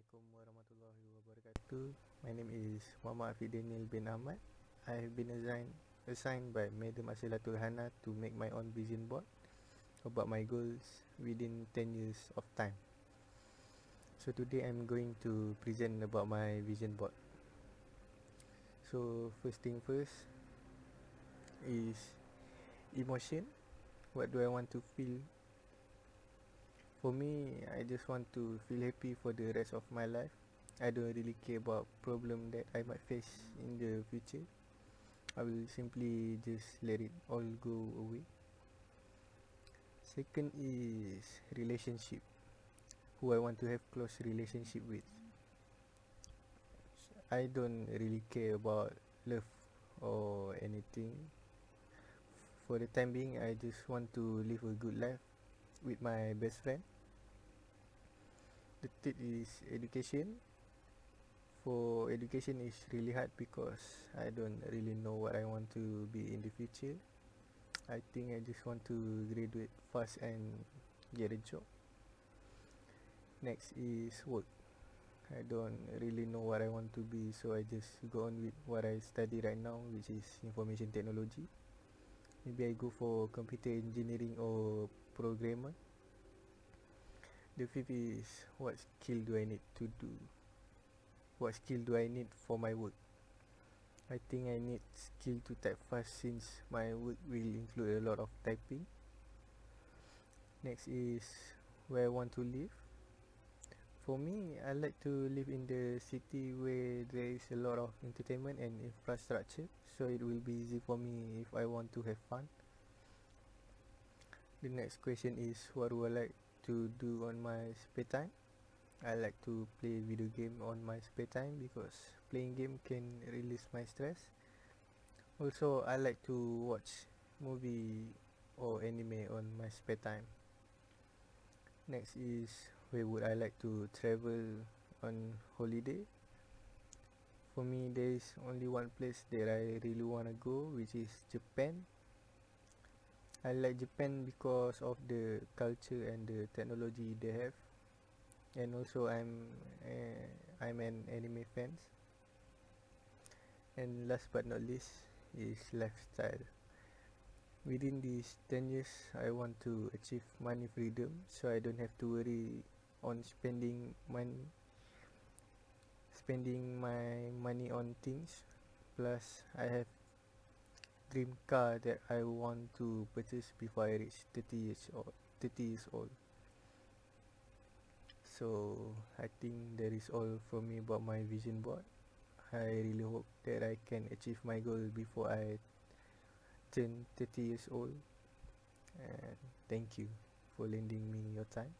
Assalamualaikum warahmatullahi wabarakatuh. My name is Muhammad Afiq Daniel bin Ahmad. I have been assigned assigned by Madam Asilatul Hana to make my own vision board about my goals within 10 years of time. So today I'm going to present about my vision board. So first thing first is emotion. What do I want to feel for me I just want to feel happy for the rest of my life. I don't really care about problem that I might face in the future. I will simply just let it all go away. Second is relationship. Who I want to have close relationship with. I don't really care about love or anything. For the time being I just want to live a good life with my best friend. The third is education. For education is really hard because I don't really know what I want to be in the future. I think I just want to graduate fast and get a job. Next is work. I don't really know what I want to be so I just go on with what I study right now which is information technology maybe I go for computer engineering or programmer. The fifth is what skill do I need to do? What skill do I need for my work? I think I need skill to type fast since my work will include a lot of typing. Next is where I want to live for me I like to live in the city where there is a lot of entertainment and infrastructure so it will be easy for me if I want to have fun. The next question is what do I like to do on my spare time? I like to play video game on my spare time because playing game can release my stress. Also I like to watch movie or anime on my spare time. Next is where would I like to travel on holiday? For me there is only one place that I really want to go which is Japan. I like Japan because of the culture and the technology they have. And also I'm uh, I'm an anime fan. And last but not least is lifestyle. Within these 10 years I want to achieve money freedom so I don't have to worry on spending money spending my money on things. Plus I have dream car that I want to purchase before I reach 30 years old 30 years old. So I think that is all from me about my vision board. I really hope that I can achieve my goal before I turn 30 years old. And thank you for lending me your time